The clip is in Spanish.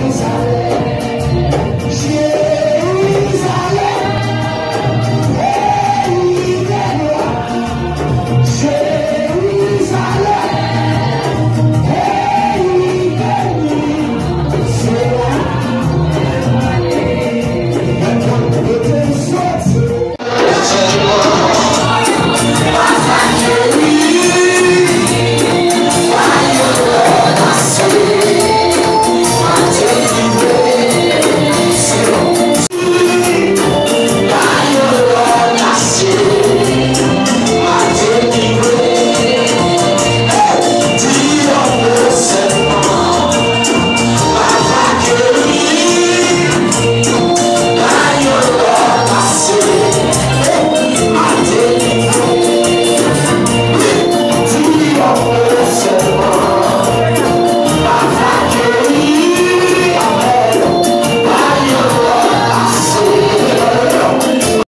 Jerusalén.